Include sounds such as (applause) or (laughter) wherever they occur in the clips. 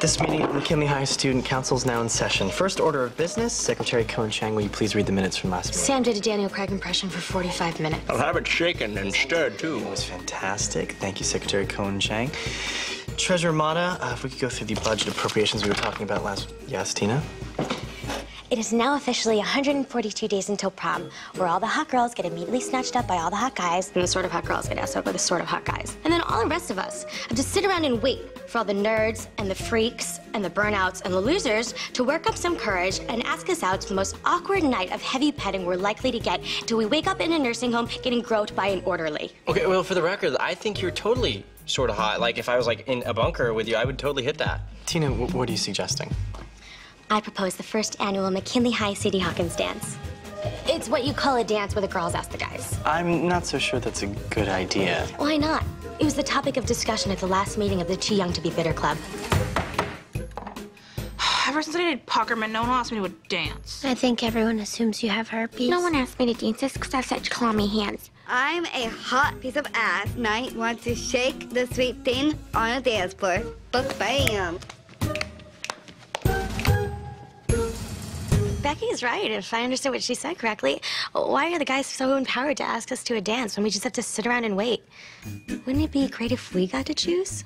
This meeting of McKinley High Student Council is now in session. First order of business, Secretary Cohen Chang, will you please read the minutes from last meeting? Sam did a Daniel Craig impression for 45 minutes. I'll have it shaken and stirred, too. It was fantastic. Thank you, Secretary Cohen Chang. Treasurer Motta, uh, if we could go through the budget appropriations we were talking about last. Yes, Tina? It is now officially 142 days until prom, where all the hot girls get immediately snatched up by all the hot guys. And the sort of hot girls get asked out by the sort of hot guys. And then all the rest of us have to sit around and wait for all the nerds and the freaks and the burnouts and the losers to work up some courage and ask us out to the most awkward night of heavy petting we're likely to get till we wake up in a nursing home getting groped by an orderly. Okay, well, for the record, I think you're totally sort of hot. Like, if I was, like, in a bunker with you, I would totally hit that. Tina, what are you suggesting? I propose the first annual McKinley High Sadie Hawkins dance. It's what you call a dance where the girls ask the guys. I'm not so sure that's a good idea. Why not? It was the topic of discussion at the last meeting of the Too Young to Be Bitter Club. (sighs) Ever since I did Puckerman, no one asked me to dance. I think everyone assumes you have herpes. No one asked me to dance just because I have such clammy hands. I'm a hot piece of ass. Night wants to shake the sweet thing on a dance floor. But bam. Becky's right. If I understood what she said correctly, why are the guys so empowered to ask us to a dance when we just have to sit around and wait? Wouldn't it be great if we got to choose?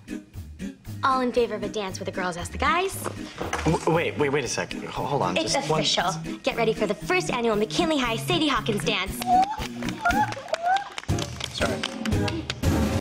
All in favor of a dance where the girls ask the guys? W- wait, wait, wait a second. Hold on. It's just one- official. Get ready for the first annual McKinley High Sadie Hawkins dance.